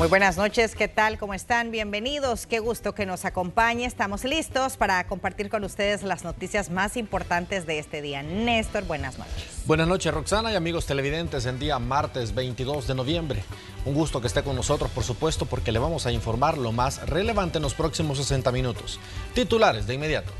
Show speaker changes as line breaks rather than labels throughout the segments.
Muy buenas noches, ¿qué tal? ¿Cómo están? Bienvenidos, qué gusto que nos acompañe. Estamos listos para compartir con ustedes las noticias más importantes de este día. Néstor, buenas noches.
Buenas noches, Roxana y amigos televidentes en día martes 22 de noviembre. Un gusto que esté con nosotros, por supuesto, porque le vamos a informar lo más relevante en los próximos 60 minutos. Titulares de inmediato.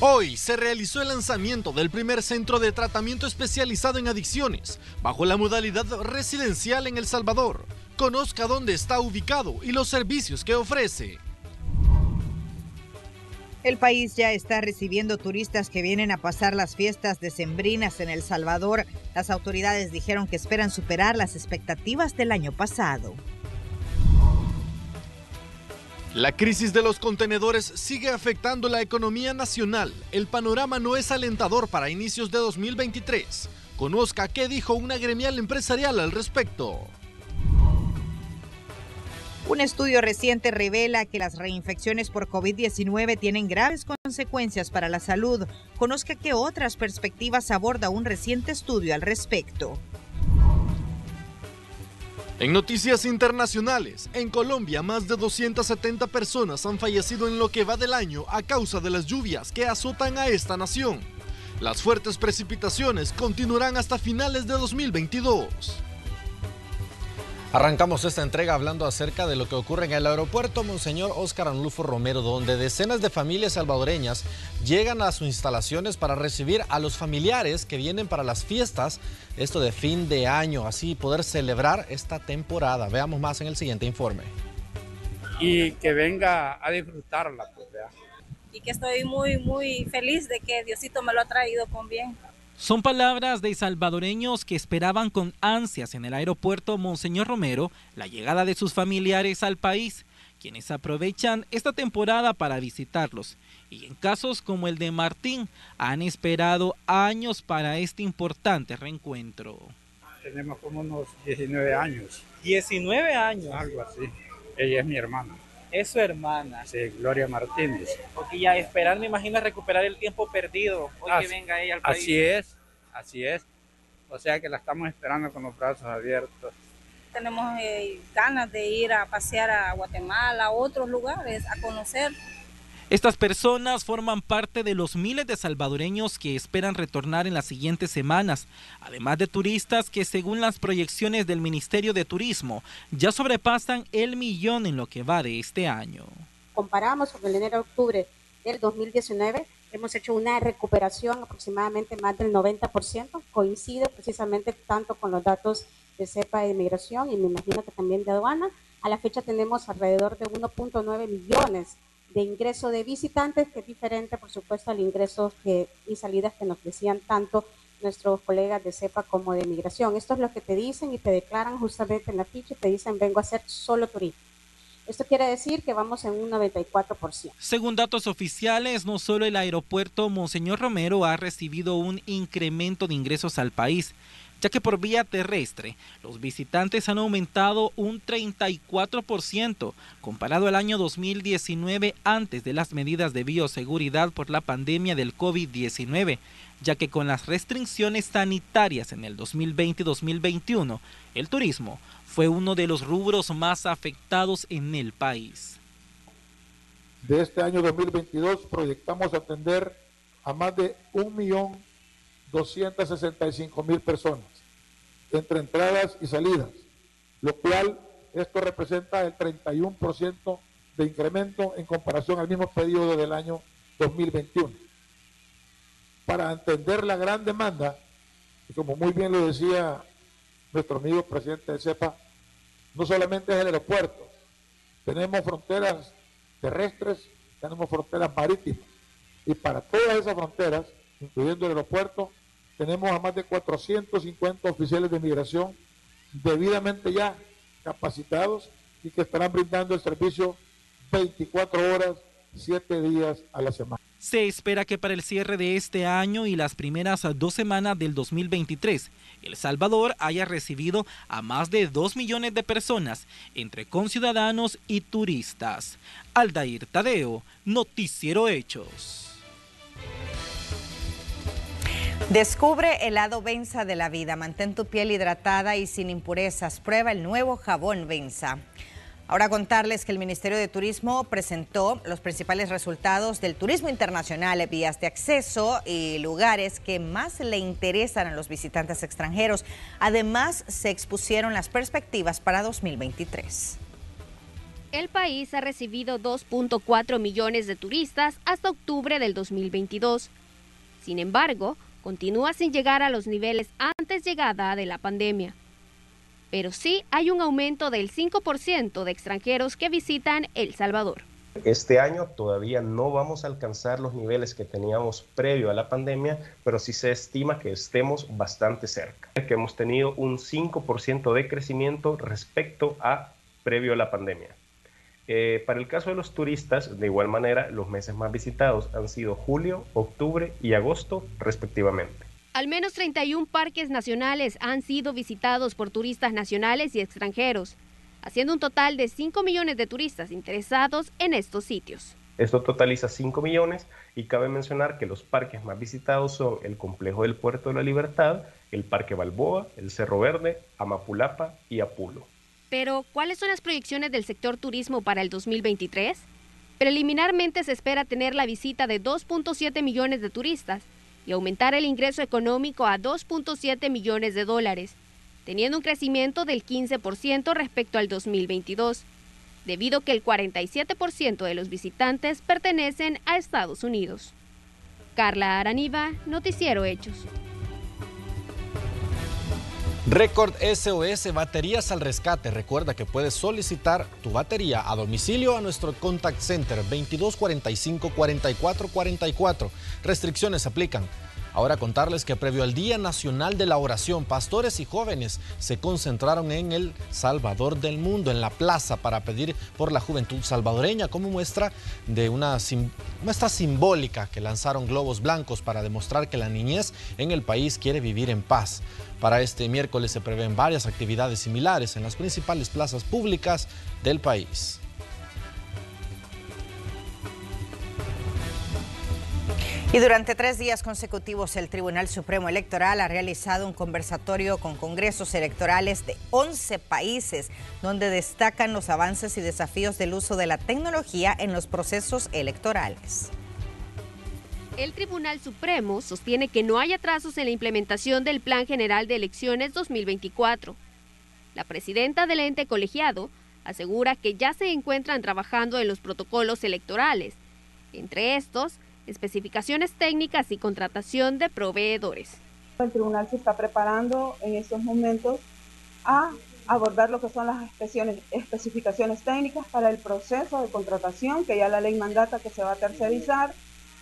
Hoy se realizó el lanzamiento del primer centro de tratamiento especializado en adicciones, bajo la modalidad residencial en El Salvador. Conozca dónde está ubicado y los servicios que ofrece.
El país ya está recibiendo turistas que vienen a pasar las fiestas decembrinas en El Salvador. Las autoridades dijeron que esperan superar las expectativas del año pasado.
La crisis de los contenedores sigue afectando la economía nacional. El panorama no es alentador para inicios de 2023. Conozca qué dijo una gremial empresarial al respecto.
Un estudio reciente revela que las reinfecciones por COVID-19 tienen graves consecuencias para la salud. Conozca qué otras perspectivas aborda un reciente estudio al respecto.
En noticias internacionales, en Colombia más de 270 personas han fallecido en lo que va del año a causa de las lluvias que azotan a esta nación. Las fuertes precipitaciones continuarán hasta finales de 2022.
Arrancamos esta entrega hablando acerca de lo que ocurre en el aeropuerto Monseñor Óscar Anulfo Romero, donde decenas de familias salvadoreñas llegan a sus instalaciones para recibir a los familiares que vienen para las fiestas, esto de fin de año, así poder celebrar esta temporada. Veamos más en el siguiente informe.
Y que venga a disfrutarla. Pues,
y que estoy muy, muy feliz de que Diosito me lo ha traído con bien.
Son palabras de salvadoreños que esperaban con ansias en el aeropuerto Monseñor Romero la llegada de sus familiares al país, quienes aprovechan esta temporada para visitarlos. Y en casos como el de Martín, han esperado años para este importante reencuentro.
Tenemos como unos 19 años.
19 años.
Algo así. Ella es mi hermana.
Es su hermana.
Sí, Gloria Martínez.
Porque ya esperar, me imagino, recuperar el tiempo perdido hoy que venga ella al país.
Así es, así es. O sea que la estamos esperando con los brazos abiertos.
Tenemos eh, ganas de ir a pasear a Guatemala, a otros lugares, a conocer
estas personas forman parte de los miles de salvadoreños que esperan retornar en las siguientes semanas, además de turistas que según las proyecciones del Ministerio de Turismo ya sobrepasan el millón en lo que va de este año.
Comparamos con el enero-octubre del 2019, hemos hecho una recuperación aproximadamente más del 90%, coincide precisamente tanto con los datos de CEPA de inmigración y me imagino que también de aduana. A la fecha tenemos alrededor de 1.9 millones de ingreso de visitantes, que es diferente, por supuesto, al ingreso que, y salidas que nos decían tanto nuestros colegas de CEPA como de migración. Esto es lo que te dicen y te declaran justamente en la ficha y te dicen vengo a hacer solo turismo. Esto quiere decir que vamos en un 94%.
Según datos oficiales, no solo el aeropuerto Monseñor Romero ha recibido un incremento de ingresos al país, ya que por vía terrestre los visitantes han aumentado un 34% comparado al año 2019 antes de las medidas de bioseguridad por la pandemia del COVID-19, ya que con las restricciones sanitarias en el 2020 2021, el turismo fue uno de los rubros más afectados en el país.
De este año 2022 proyectamos atender a más de un millón 265 mil personas entre entradas y salidas, lo cual esto representa el 31% de incremento en comparación al mismo periodo del año 2021. Para entender la gran demanda, y como muy bien lo decía nuestro amigo presidente de CEPA, no solamente es el aeropuerto, tenemos fronteras terrestres, tenemos fronteras marítimas, y para todas esas fronteras, incluyendo el aeropuerto, tenemos a más de 450 oficiales de migración debidamente ya capacitados y que estarán brindando el servicio 24 horas, 7 días a la semana.
Se espera que para el cierre de este año y las primeras dos semanas del 2023, El Salvador haya recibido a más de 2 millones de personas, entre conciudadanos y turistas. Aldair Tadeo, Noticiero Hechos.
Descubre el lado Venza de la vida. Mantén tu piel hidratada y sin impurezas. Prueba el nuevo jabón Venza. Ahora contarles que el Ministerio de Turismo presentó los principales resultados del turismo internacional, vías de acceso y lugares que más le interesan a los visitantes extranjeros. Además, se expusieron las perspectivas para 2023.
El país ha recibido 2.4 millones de turistas hasta octubre del 2022. Sin embargo, continúa sin llegar a los niveles antes llegada de la pandemia pero sí hay un aumento del 5% de extranjeros que visitan El Salvador.
Este año todavía no vamos a alcanzar los niveles que teníamos previo a la pandemia, pero sí se estima que estemos bastante cerca, que hemos tenido un 5% de crecimiento respecto a previo a la pandemia. Eh, para el caso de los turistas, de igual manera, los meses más visitados han sido julio, octubre y agosto respectivamente.
Al menos 31 parques nacionales han sido visitados por turistas nacionales y extranjeros, haciendo un total de 5 millones de turistas interesados en estos sitios.
Esto totaliza 5 millones y cabe mencionar que los parques más visitados son el complejo del Puerto de la Libertad, el Parque Balboa, el Cerro Verde, Amapulapa y Apulo.
Pero, ¿cuáles son las proyecciones del sector turismo para el 2023? Preliminarmente se espera tener la visita de 2.7 millones de turistas, y aumentar el ingreso económico a 2.7 millones de dólares, teniendo un crecimiento del 15% respecto al 2022, debido a que el 47% de los visitantes pertenecen a Estados Unidos. Carla Araniva, Noticiero Hechos.
Record SOS Baterías al Rescate. Recuerda que puedes solicitar tu batería a domicilio a nuestro contact center 2245 4444. Restricciones aplican. Ahora contarles que previo al Día Nacional de la Oración, pastores y jóvenes se concentraron en el Salvador del Mundo, en la plaza, para pedir por la juventud salvadoreña como muestra de una muestra simbólica que lanzaron globos blancos para demostrar que la niñez en el país quiere vivir en paz. Para este miércoles se prevén varias actividades similares en las principales plazas públicas del país.
Y durante tres días consecutivos el Tribunal Supremo Electoral ha realizado un conversatorio con congresos electorales de 11 países, donde destacan los avances y desafíos del uso de la tecnología en los procesos electorales.
El Tribunal Supremo sostiene que no hay atrasos en la implementación del Plan General de Elecciones 2024. La presidenta del ente colegiado asegura que ya se encuentran trabajando en los protocolos electorales. Entre estos, especificaciones técnicas y contratación de proveedores.
El tribunal se está preparando en estos momentos a abordar lo que son las especificaciones técnicas para el proceso de contratación, que ya la ley mandata que se va a tercerizar,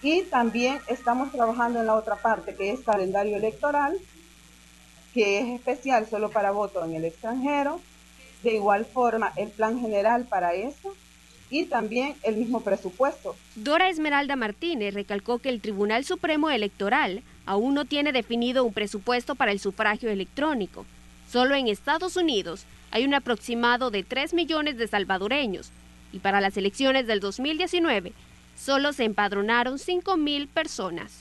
y también estamos trabajando en la otra parte, que es calendario electoral, que es especial solo para voto en el extranjero. De igual forma, el plan general para eso y también el mismo presupuesto.
Dora Esmeralda Martínez recalcó que el Tribunal Supremo Electoral aún no tiene definido un presupuesto para el sufragio electrónico. Solo en Estados Unidos hay un aproximado de 3 millones de salvadoreños y para las elecciones del 2019 solo se empadronaron 5 mil personas.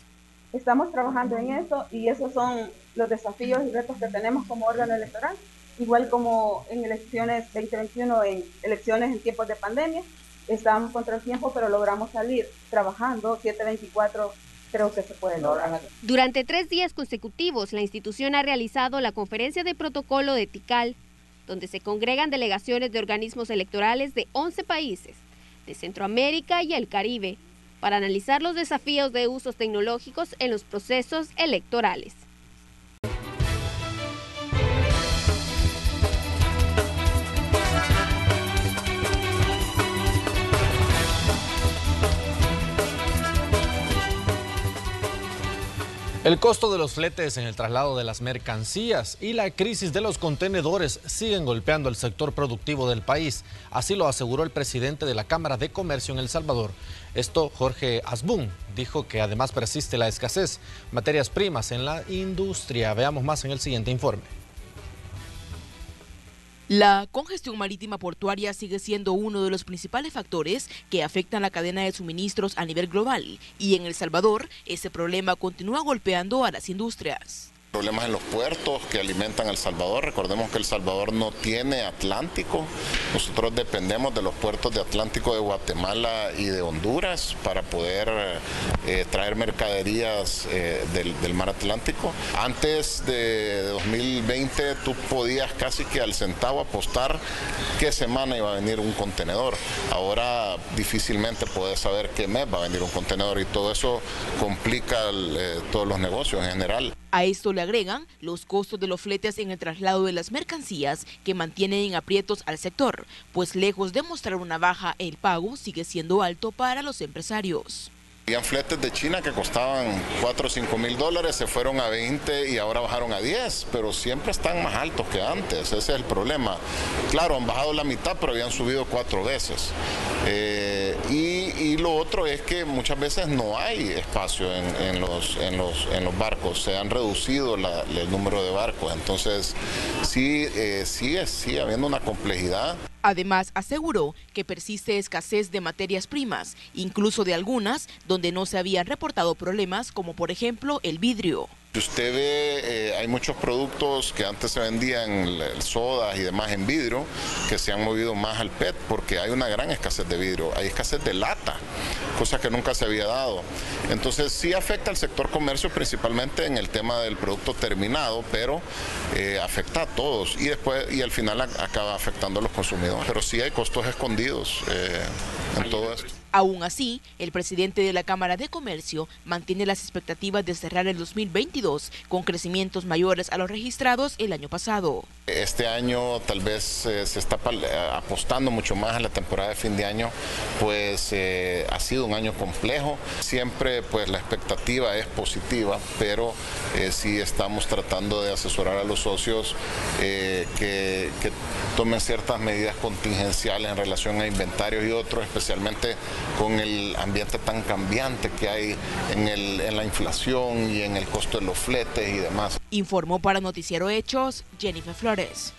Estamos trabajando en eso y esos son los desafíos y retos que tenemos como órgano electoral, igual como en elecciones 2021, en elecciones en tiempos de pandemia, estábamos contra el tiempo, pero logramos salir trabajando 724 creo que se puede lograr.
Durante tres días consecutivos, la institución ha realizado la conferencia de protocolo de TICAL, donde se congregan delegaciones de organismos electorales de 11 países, de Centroamérica y el Caribe, para analizar los desafíos de usos tecnológicos en los procesos electorales.
El costo de los fletes en el traslado de las mercancías y la crisis de los contenedores siguen golpeando el sector productivo del país. Así lo aseguró el presidente de la Cámara de Comercio en El Salvador. Esto, Jorge Asbun, dijo que además persiste la escasez materias primas en la industria. Veamos más en el siguiente informe.
La congestión marítima portuaria sigue siendo uno de los principales factores que afectan la cadena de suministros a nivel global. Y en El Salvador ese problema continúa golpeando a las industrias
problemas en los puertos que alimentan El Salvador. Recordemos que El Salvador no tiene Atlántico. Nosotros dependemos de los puertos de Atlántico de Guatemala y de Honduras para poder eh, traer mercaderías eh, del, mar Atlántico. Antes de 2020 tú podías casi que al centavo apostar qué semana iba a venir un contenedor. Ahora difícilmente puedes saber qué mes va a venir un contenedor y todo eso complica eh, todos los negocios en general.
A esto le agregan los costos de los fletes en el traslado de las mercancías que mantienen en aprietos al sector, pues lejos de mostrar una baja, el pago sigue siendo alto para los empresarios.
Habían fletes de China que costaban 4 o 5 mil dólares, se fueron a 20 y ahora bajaron a 10, pero siempre están más altos que antes, ese es el problema. Claro, han bajado la mitad, pero habían subido cuatro veces. Eh, y, lo otro es que muchas veces no hay espacio en, los, en, los, en los barcos, se han reducido el número de barcos, entonces sí, eh, sigue, sigue habiendo una complejidad.
Además, aseguró que persiste escasez de materias primas, incluso de algunas donde no se habían reportado problemas, como por ejemplo el vidrio.
Si usted ve, eh, hay muchos productos que antes se vendían, sodas y demás en vidrio, que se han movido más al PET porque hay una gran escasez de vidrio, hay escasez de lata, cosa que nunca se había dado. Entonces sí afecta al sector comercio principalmente en el tema del producto terminado, pero eh, afecta a todos y después y al final acaba afectando a los consumidores. Pero sí hay costos escondidos eh, en todo esto.
Aún así, el presidente de la Cámara de Comercio mantiene las expectativas de cerrar el 2022 con crecimientos mayores a los registrados el año pasado.
Este año tal vez eh, se está eh, apostando mucho más a la temporada de fin de año, pues eh, ha sido un año complejo. Siempre pues la expectativa es positiva, pero sí estamos tratando de asesorar a los socios que, que tomen ciertas medidas contingenciales en relación a inventarios y otros, especialmente con el ambiente tan cambiante que hay en, en la inflación y en el costo de los fletes y demás.
Informó para Noticiero Hechos Jennifer Flores.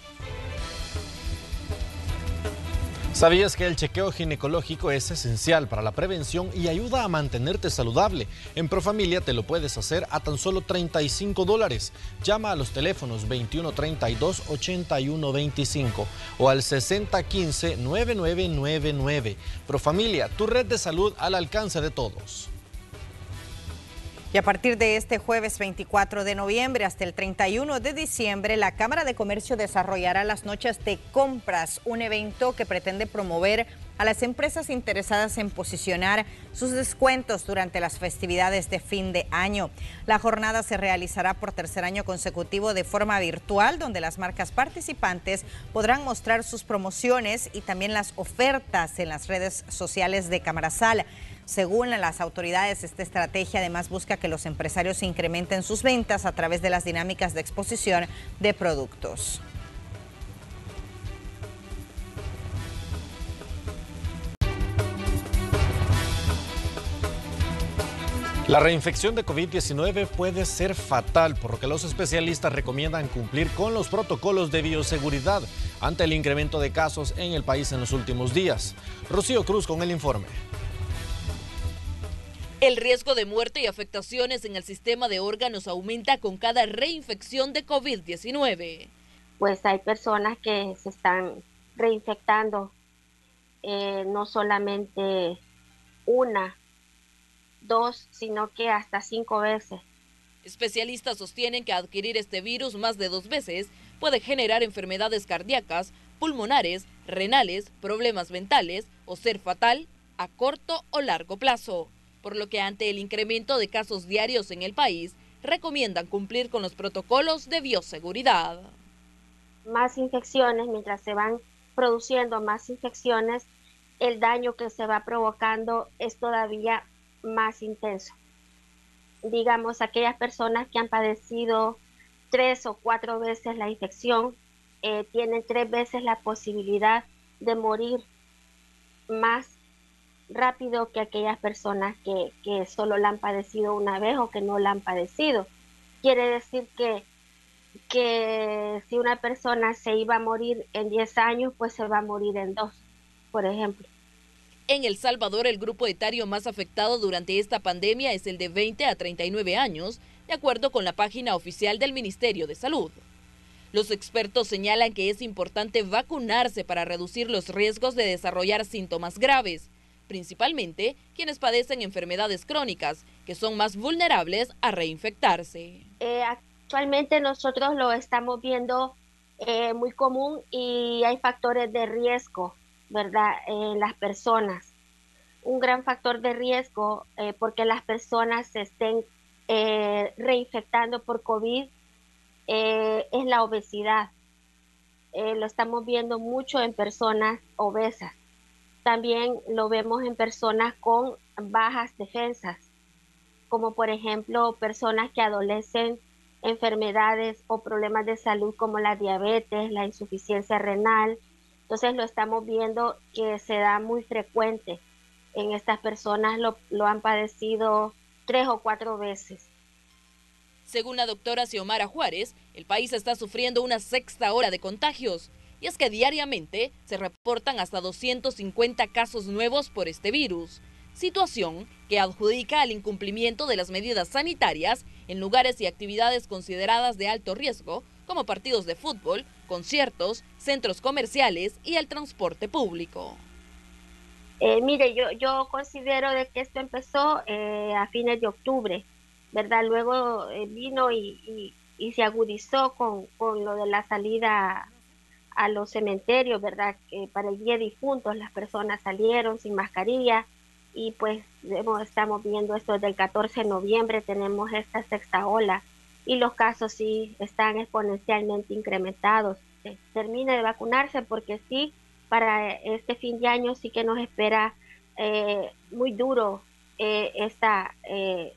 ¿Sabías que el chequeo ginecológico es esencial para la prevención y ayuda a mantenerte saludable? En Profamilia te lo puedes hacer a tan solo 35 dólares. Llama a los teléfonos 2132-8125 o al 6015-9999. Profamilia, tu red de salud al alcance de todos.
Y a partir de este jueves 24 de noviembre hasta el 31 de diciembre, la Cámara de Comercio desarrollará las noches de compras, un evento que pretende promover a las empresas interesadas en posicionar sus descuentos durante las festividades de fin de año. La jornada se realizará por tercer año consecutivo de forma virtual, donde las marcas participantes podrán mostrar sus promociones y también las ofertas en las redes sociales de Camarasal. Según las autoridades, esta estrategia además busca que los empresarios incrementen sus ventas a través de las dinámicas de exposición de productos.
La reinfección de COVID-19 puede ser fatal, por lo que los especialistas recomiendan cumplir con los protocolos de bioseguridad ante el incremento de casos en el país en los últimos días. Rocío Cruz con el informe.
El riesgo de muerte y afectaciones en el sistema de órganos aumenta con cada reinfección de COVID-19.
Pues hay personas que se están reinfectando eh, no solamente una, dos, sino que hasta cinco veces.
Especialistas sostienen que adquirir este virus más de dos veces puede generar enfermedades cardíacas, pulmonares, renales, problemas mentales o ser fatal a corto o largo plazo por lo que ante el incremento de casos diarios en el país, recomiendan cumplir con los protocolos de bioseguridad.
Más infecciones, mientras se van produciendo más infecciones, el daño que se va provocando es todavía más intenso. Digamos, aquellas personas que han padecido tres o cuatro veces la infección eh, tienen tres veces la posibilidad de morir más rápido que aquellas personas que, solo la han padecido una vez o que no la han padecido. Quiere decir que que si una persona se iba a morir en 10 años, pues se va a morir en 2, por ejemplo.
En El Salvador, el grupo etario más afectado durante esta pandemia es el de 20 a 39 años, de acuerdo con la página oficial del Ministerio de Salud. Los expertos señalan que es importante vacunarse para reducir los riesgos de desarrollar síntomas graves, principalmente quienes padecen enfermedades crónicas, que son más vulnerables a reinfectarse.
Eh, actualmente nosotros lo estamos viendo eh, muy común y hay factores de riesgo ¿verdad?, en las personas. Un gran factor de riesgo eh, porque las personas se estén eh, reinfectando por COVID eh, es la obesidad. lo estamos viendo mucho en personas obesas. También lo vemos en personas con bajas defensas, como por ejemplo personas que adolecen enfermedades o problemas de salud como la diabetes, la insuficiencia renal, entonces lo estamos viendo que se da muy frecuente en estas personas, lo, han padecido tres o cuatro veces.
Según la doctora Xiomara Juárez, el país está sufriendo una sexta hora de contagios. Y es que diariamente se reportan hasta 250 casos nuevos por este virus, situación que adjudica al incumplimiento de las medidas sanitarias en lugares y actividades consideradas de alto riesgo, como partidos de fútbol, conciertos, centros comerciales y el transporte público.
Eh, mire, yo, yo considero de que esto empezó eh, a fines de octubre, ¿verdad? Luego eh, vino y, y, se agudizó con, con, lo de la salida a los cementerios, ¿verdad? Para el día difuntos las personas salieron sin mascarilla y pues estamos viendo esto desde el 14 de noviembre, tenemos esta sexta ola y los casos sí están exponencialmente incrementados. Termine de vacunarse porque sí, para este fin de año sí que nos espera eh, muy duro eh, esta, eh,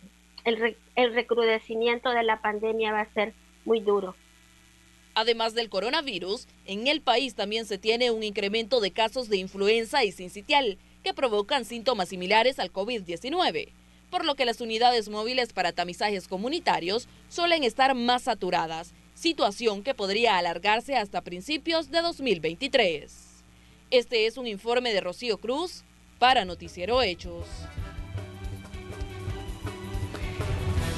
el, el recrudecimiento de la pandemia va a ser muy duro.
Además del coronavirus, en el país también se tiene un incremento de casos de influenza y sincitial que provocan síntomas similares al COVID-19 por lo que las unidades móviles para tamizajes comunitarios suelen estar más saturadas, situación que podría alargarse hasta principios de 2023. Este es un informe de Rocío Cruz para Noticiero Hechos.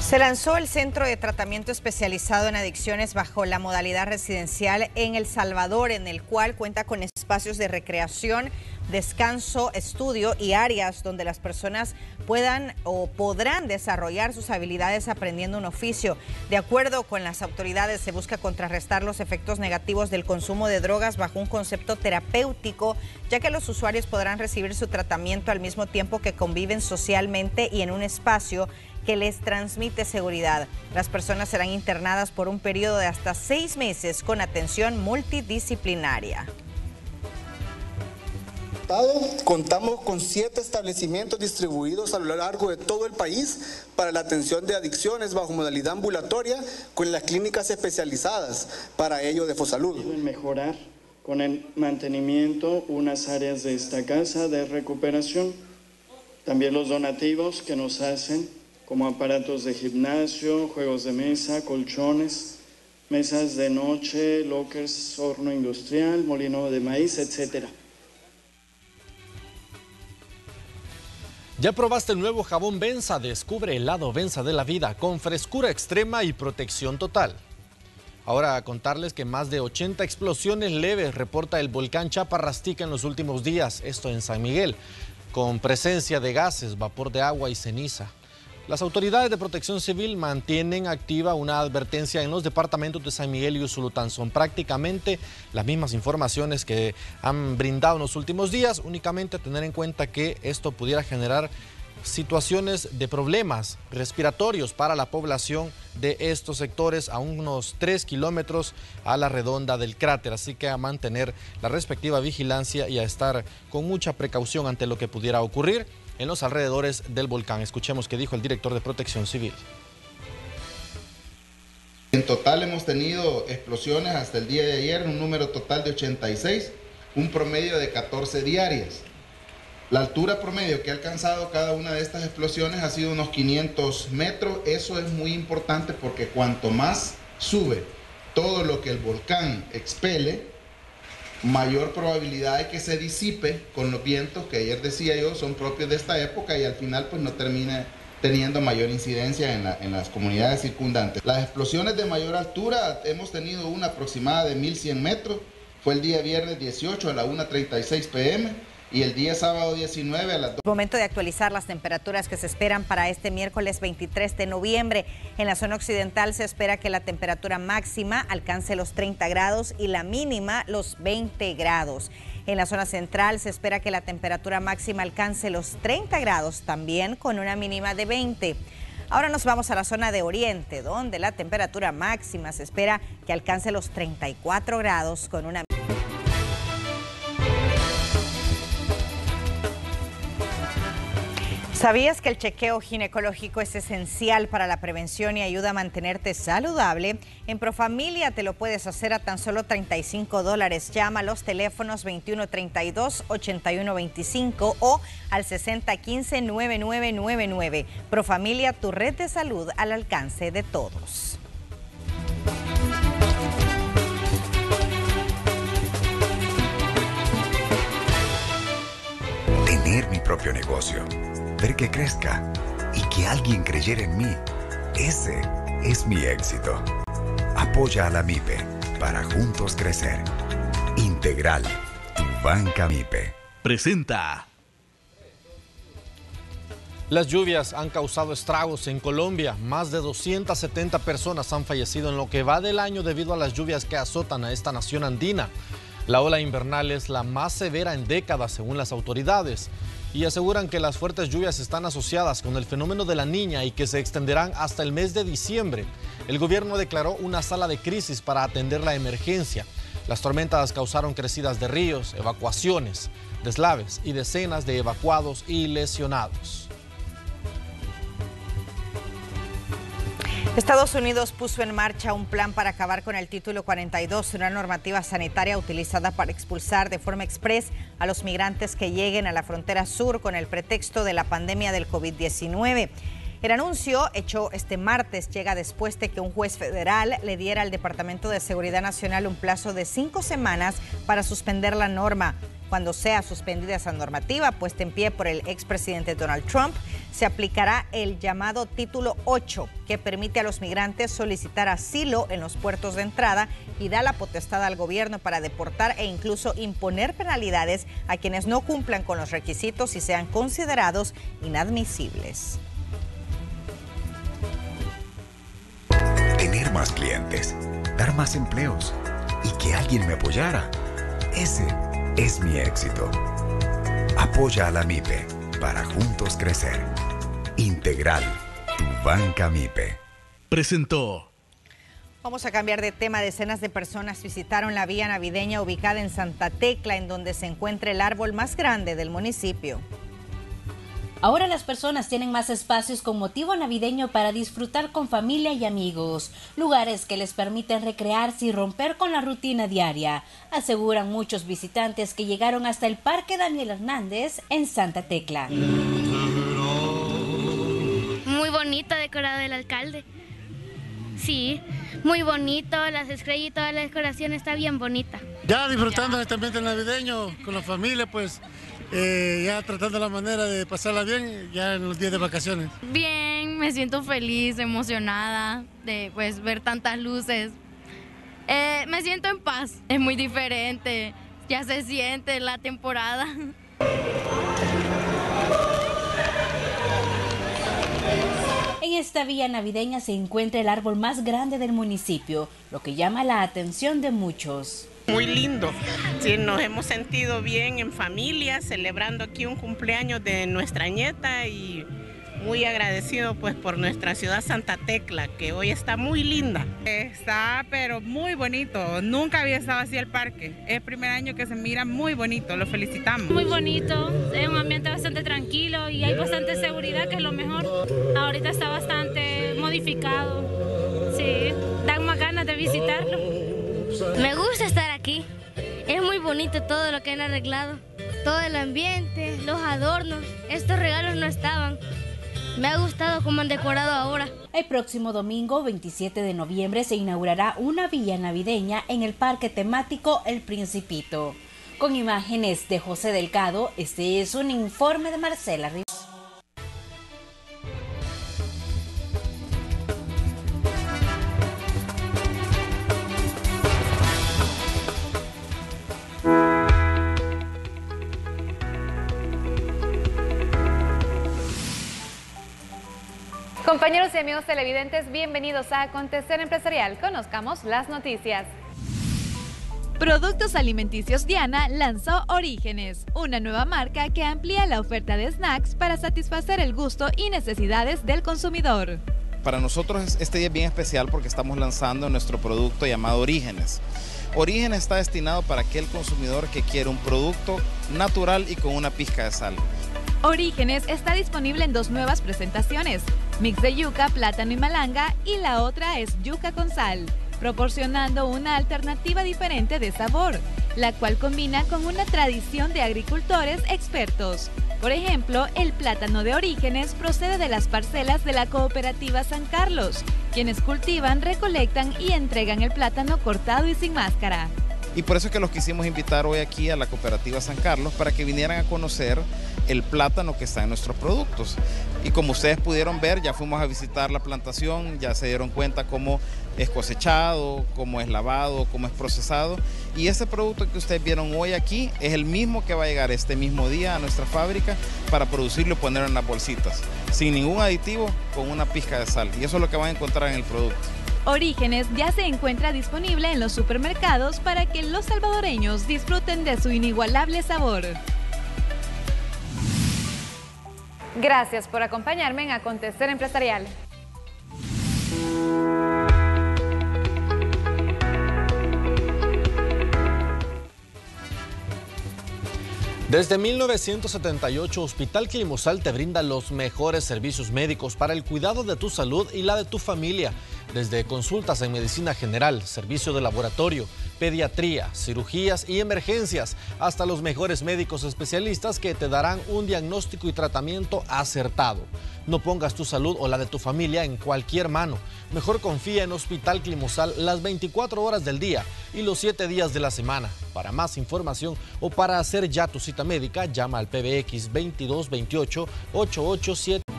Se lanzó el Centro de Tratamiento Especializado en Adicciones bajo la modalidad residencial en El Salvador, en el cual cuenta con espacios de recreación, descanso, estudio y áreas donde las personas puedan o podrán desarrollar sus habilidades aprendiendo un oficio. De acuerdo con las autoridades, se busca contrarrestar los efectos negativos del consumo de drogas bajo un concepto terapéutico, ya que los usuarios podrán recibir su tratamiento al mismo tiempo que conviven socialmente y en un espacio que les transmite seguridad. Las personas serán internadas por un periodo de hasta seis meses con atención multidisciplinaria.
Contamos con siete establecimientos distribuidos a lo largo de todo el país para la atención de adicciones bajo modalidad ambulatoria con las clínicas especializadas para ello de Fosalud.
Mejorar con el mantenimiento unas áreas de esta casa de recuperación, también los donativos que nos hacen como aparatos de gimnasio, juegos de mesa, colchones, mesas de noche, lockers, horno industrial, molino de maíz, etcétera.
¿Ya probaste el nuevo jabón Benza? Descubre el lado Benza de la vida con frescura extrema y protección total. Ahora a contarles que más de 80 explosiones leves reporta el volcán Chaparrastica en los últimos días, esto en San Miguel, con presencia de gases, vapor de agua y ceniza. Las autoridades de protección civil mantienen activa una advertencia en los departamentos de San Miguel y Usulután. Son prácticamente las mismas informaciones que han brindado en los últimos días, únicamente tener en cuenta que esto pudiera generar situaciones de problemas respiratorios para la población de estos sectores a unos 3 kilómetros a la redonda del cráter. Así que a mantener la respectiva vigilancia y a estar con mucha precaución ante lo que pudiera ocurrir en los alrededores del volcán. Escuchemos qué dijo el director de Protección Civil.
En total hemos tenido explosiones hasta el día de ayer, un número total de 86, un promedio de 14 diarias. La altura promedio que ha alcanzado cada una de estas explosiones ha sido unos 500 metros. Eso es muy importante porque cuanto más sube todo lo que el volcán expele, mayor probabilidad de que se disipe con los vientos que ayer decía yo son propios de esta época y al final pues no termine teniendo mayor incidencia en, las comunidades circundantes. Las explosiones de mayor altura, hemos tenido una aproximada de 1100 metros, fue el día viernes 18 a la 1.36 pm y el día sábado 19 a las 2.
Momento de actualizar las temperaturas que se esperan para este miércoles 23 de noviembre. En la zona occidental se espera que la temperatura máxima alcance los 30 grados y la mínima los 20 grados. En la zona central se espera que la temperatura máxima alcance los 30 grados también con una mínima de 20. Ahora nos vamos a la zona de Oriente, donde la temperatura máxima se espera que alcance los 34 grados con una ¿Sabías que el chequeo ginecológico es esencial para la prevención y ayuda a mantenerte saludable? En Profamilia te lo puedes hacer a tan solo 35 dólares. Llama a los teléfonos 2132-8125 o al 6015-9999. Profamilia, tu red de salud al alcance de todos.
Tener mi propio negocio ver que crezca y que alguien creyera en mí. Ese es mi éxito. Apoya a la MIPE para juntos crecer. Integral, tu banca MIPE.
Presenta.
Las lluvias han causado estragos en Colombia. Más de 270 personas han fallecido en lo que va del año debido a las lluvias que azotan a esta nación andina. La ola invernal es la más severa en décadas según las autoridades y aseguran que las fuertes lluvias están asociadas con el fenómeno de la niña y que se extenderán hasta el mes de diciembre. El gobierno declaró una sala de crisis para atender la emergencia. Las tormentas causaron crecidas de ríos, evacuaciones, deslaves y decenas de evacuados y lesionados.
Estados Unidos puso en marcha un plan para acabar con el título 42, una normativa sanitaria utilizada para expulsar de forma express a los migrantes que lleguen a la frontera sur con el pretexto de la pandemia del COVID-19. El anuncio, hecho este martes, llega después de que un juez federal le diera al Departamento de Seguridad Nacional un plazo de cinco semanas para suspender la norma. Cuando sea suspendida esa normativa puesta en pie por el expresidente Donald Trump, se aplicará el llamado Título 8, que permite a los migrantes solicitar asilo en los puertos de entrada y da la potestad al gobierno para deportar e incluso imponer penalidades a quienes no cumplan con los requisitos y sean considerados inadmisibles.
Tener más clientes, dar más empleos y que alguien me apoyara. Ese es mi éxito. Apoya a la MIPE para juntos crecer. Integral, tu banca MIPE.
Presentó.
Vamos a cambiar de tema. Decenas de personas visitaron la vía navideña ubicada en Santa Tecla, en donde se encuentra el árbol más grande del municipio.
Ahora las personas tienen más espacios con motivo navideño para disfrutar con familia y amigos, lugares que les permiten recrearse y romper con la rutina diaria, aseguran muchos visitantes que llegaron hasta el Parque Daniel Hernández en Santa Tecla.
Muy bonito decorado el alcalde. Sí, muy bonito, las estrellas y toda la decoración está bien bonita.
Ya disfrutando este ambiente navideño con la familia, pues eh, ya tratando la manera de pasarla bien ya en los días de vacaciones.
Bien, me siento feliz, emocionada de pues ver tantas luces. Eh, me siento en paz, es muy diferente, ya se siente la temporada.
En esta vía navideña se encuentra el árbol más grande del municipio, lo que llama la atención de muchos
muy lindo. Sí, nos hemos sentido bien en familia, celebrando aquí un cumpleaños de nuestra nieta y muy agradecido pues por nuestra ciudad Santa Tecla, que hoy está muy linda.
Está pero muy bonito, nunca había estado así el parque. Es el primer año que se mira muy bonito, lo felicitamos.
Muy bonito, es un ambiente bastante tranquilo y hay bastante seguridad, que es lo mejor. Ahorita está bastante modificado, sí, dan más ganas de visitarlo.
Me gusta estar aquí. Es muy bonito todo lo que han arreglado. Todo el ambiente, los adornos. Estos regalos no estaban. Me ha gustado cómo han decorado ahora.
El próximo domingo 27 de noviembre se inaugurará una villa navideña en el parque temático El Principito. Con imágenes de José Delgado, este es un informe de Marcela Rivera.
Compañeros y amigos televidentes, bienvenidos a Acontecer Empresarial. Conozcamos las noticias.
Productos Alimenticios Diana lanzó Orígenes, una nueva marca que amplía la oferta de snacks para satisfacer el gusto y necesidades del consumidor.
Para nosotros este día es bien especial porque estamos lanzando nuestro producto llamado Orígenes. Orígenes está destinado para aquel consumidor que quiere un producto natural y con una pizca de sal.
Orígenes está disponible en dos nuevas presentaciones, mix de yuca, plátano y malanga y la otra es yuca con sal, proporcionando una alternativa diferente de sabor, la cual combina con una tradición de agricultores expertos. Por ejemplo, el plátano de Orígenes procede de las parcelas de la cooperativa San Carlos, quienes cultivan, recolectan y entregan el plátano cortado y sin máscara.
Y por eso es que los quisimos invitar hoy aquí a la cooperativa San Carlos para que vinieran a conocer el plátano que está en nuestros productos. Y como ustedes pudieron ver, ya fuimos a visitar la plantación, ya se dieron cuenta cómo es cosechado, cómo es lavado, cómo es procesado. Y ese producto que ustedes vieron hoy aquí es el mismo que va a llegar este mismo día a nuestra fábrica para producirlo y ponerlo en las bolsitas, sin ningún aditivo, con una pizca de sal. Y eso es lo que van a encontrar en el producto.
Orígenes ya se encuentra disponible en los supermercados para que los salvadoreños disfruten de su inigualable sabor.
Gracias por acompañarme en Acontecer Empresarial.
Desde 1978, Hospital Climusal te brinda los mejores servicios médicos para el cuidado de tu salud y la de tu familia. Desde consultas en medicina general, servicio de laboratorio, pediatría, cirugías y emergencias, hasta los mejores médicos especialistas que te darán un diagnóstico y tratamiento acertado. No pongas tu salud o la de tu familia en cualquier mano. Mejor confía en Hospital Climusal las 24 horas del día y los 7 días de la semana. Para más información o para hacer ya tu cita médica, llama al PBX 2228 887.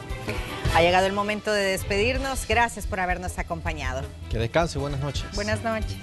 Ha llegado el momento de despedirnos. Gracias por habernos acompañado.
Que descanse. Buenas noches.
Buenas noches.